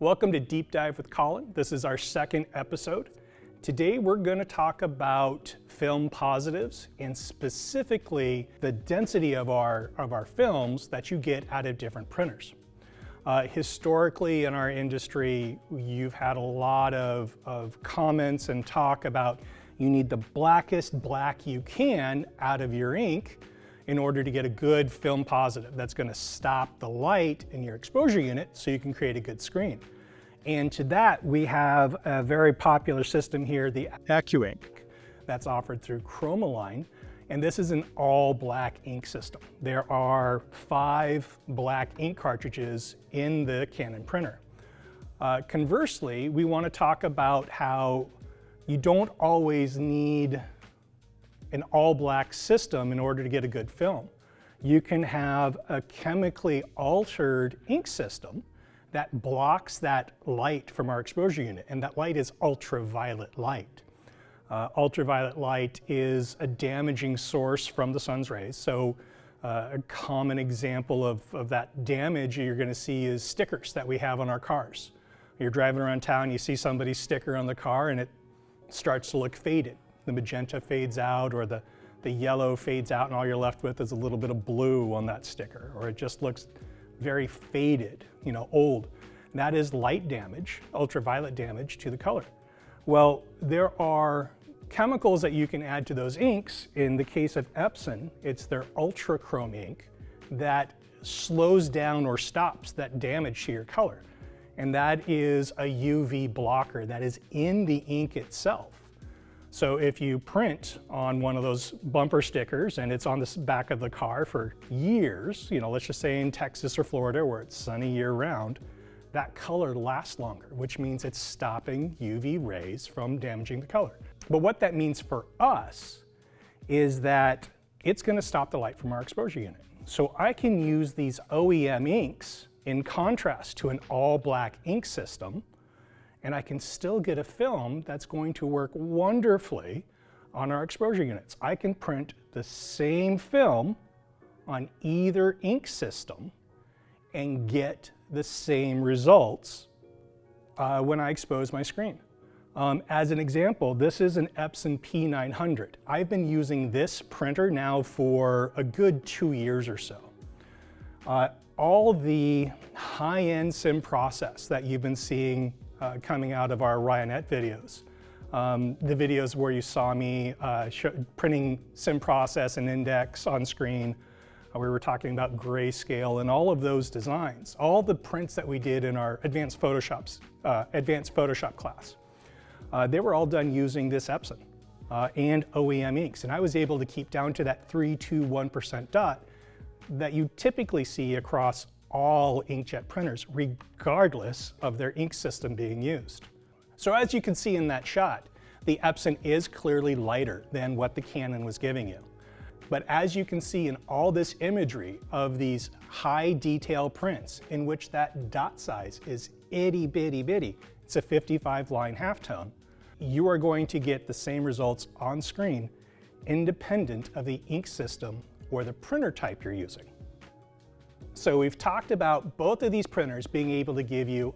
Welcome to Deep Dive with Colin. This is our second episode. Today we're going to talk about film positives and specifically the density of our, of our films that you get out of different printers. Uh, historically in our industry, you've had a lot of, of comments and talk about you need the blackest black you can out of your ink in order to get a good film positive that's going to stop the light in your exposure unit so you can create a good screen. And to that, we have a very popular system here, the AccuInk, that's offered through Chromaline. And this is an all black ink system. There are five black ink cartridges in the Canon printer. Uh, conversely, we want to talk about how you don't always need an all black system in order to get a good film. You can have a chemically altered ink system that blocks that light from our exposure unit, and that light is ultraviolet light. Uh, ultraviolet light is a damaging source from the sun's rays. So uh, a common example of, of that damage you're gonna see is stickers that we have on our cars. You're driving around town, you see somebody's sticker on the car and it starts to look faded the magenta fades out or the, the yellow fades out and all you're left with is a little bit of blue on that sticker or it just looks very faded, you know, old. That is light damage, ultraviolet damage to the color. Well, there are chemicals that you can add to those inks. In the case of Epson, it's their ultrachrome ink that slows down or stops that damage to your color. And that is a UV blocker that is in the ink itself. So if you print on one of those bumper stickers and it's on the back of the car for years, you know, let's just say in Texas or Florida where it's sunny year round, that color lasts longer, which means it's stopping UV rays from damaging the color. But what that means for us is that it's gonna stop the light from our exposure unit. So I can use these OEM inks in contrast to an all black ink system and I can still get a film that's going to work wonderfully on our exposure units. I can print the same film on either ink system and get the same results uh, when I expose my screen. Um, as an example, this is an Epson P900. I've been using this printer now for a good two years or so. Uh, all the high-end sim process that you've been seeing uh, coming out of our Ryonet videos. Um, the videos where you saw me uh, printing SimProcess and index on screen. Uh, we were talking about grayscale and all of those designs. All the prints that we did in our advanced Photoshops, uh, advanced Photoshop class. Uh, they were all done using this Epson uh, and OEM inks. And I was able to keep down to that 3, 2, 1% dot that you typically see across all inkjet printers, regardless of their ink system being used. So as you can see in that shot, the Epson is clearly lighter than what the Canon was giving you. But as you can see in all this imagery of these high detail prints in which that dot size is itty bitty bitty, it's a 55 line halftone, you are going to get the same results on screen independent of the ink system or the printer type you're using. So we've talked about both of these printers being able to give you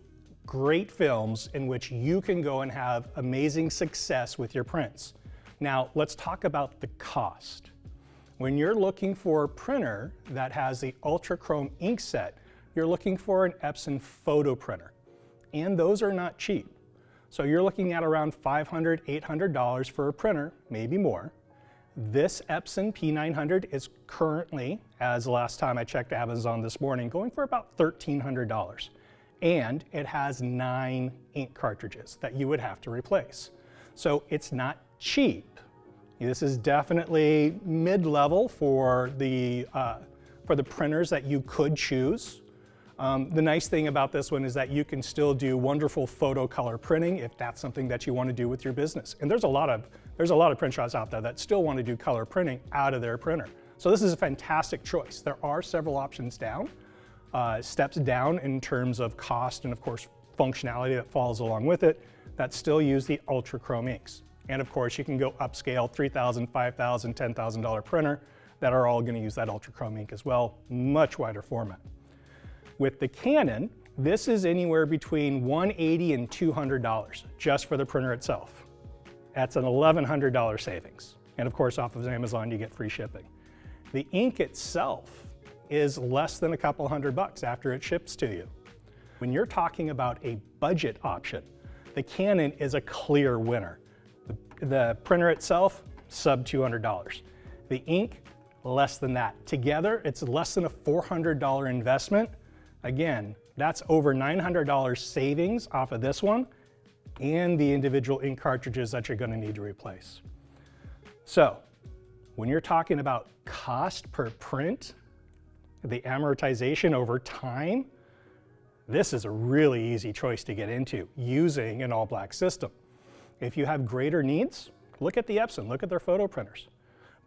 great films in which you can go and have amazing success with your prints. Now let's talk about the cost. When you're looking for a printer that has the Ultrachrome ink set, you're looking for an Epson photo printer. And those are not cheap. So you're looking at around $500, $800 for a printer, maybe more. This Epson P900 is currently, as last time I checked Amazon this morning, going for about $1,300. And it has nine ink cartridges that you would have to replace. So it's not cheap. This is definitely mid-level for the uh, for the printers that you could choose. Um, the nice thing about this one is that you can still do wonderful photo color printing if that's something that you want to do with your business. And there's a lot of there's a lot of print shops out there that still want to do color printing out of their printer. So this is a fantastic choice. There are several options down, uh, steps down in terms of cost and of course functionality that follows along with it that still use the Ultrachrome inks. And of course you can go upscale $3,000, $5,000, $10,000 printer that are all going to use that Ultrachrome ink as well, much wider format. With the Canon, This is anywhere between 180 and $200 just for the printer itself. That's an $1,100 savings. And of course, off of Amazon, you get free shipping. The ink itself is less than a couple hundred bucks after it ships to you. When you're talking about a budget option, the Canon is a clear winner. The, the printer itself, sub $200. The ink, less than that. Together, it's less than a $400 investment. Again, that's over $900 savings off of this one and the individual ink cartridges that you're gonna need to replace. So, when you're talking about cost per print, the amortization over time, this is a really easy choice to get into using an all black system. If you have greater needs, look at the Epson, look at their photo printers.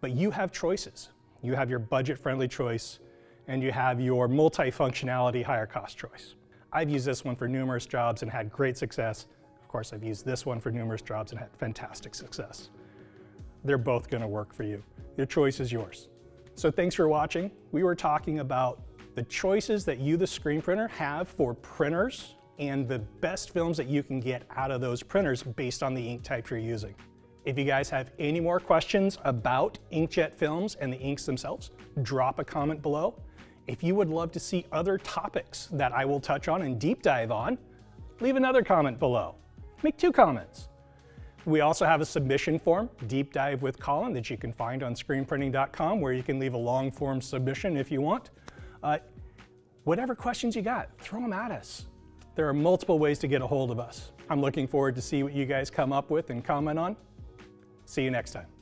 But you have choices. You have your budget friendly choice and you have your multi-functionality higher cost choice. I've used this one for numerous jobs and had great success. Course, I've used this one for numerous jobs and had fantastic success. They're both gonna work for you. Your choice is yours. So thanks for watching. We were talking about the choices that you, the screen printer, have for printers and the best films that you can get out of those printers based on the ink type you're using. If you guys have any more questions about inkjet films and the inks themselves, drop a comment below. If you would love to see other topics that I will touch on and deep dive on, leave another comment below. Make two comments. We also have a submission form, Deep Dive with Colin, that you can find on screenprinting.com where you can leave a long form submission if you want. Uh, whatever questions you got, throw them at us. There are multiple ways to get a hold of us. I'm looking forward to see what you guys come up with and comment on. See you next time.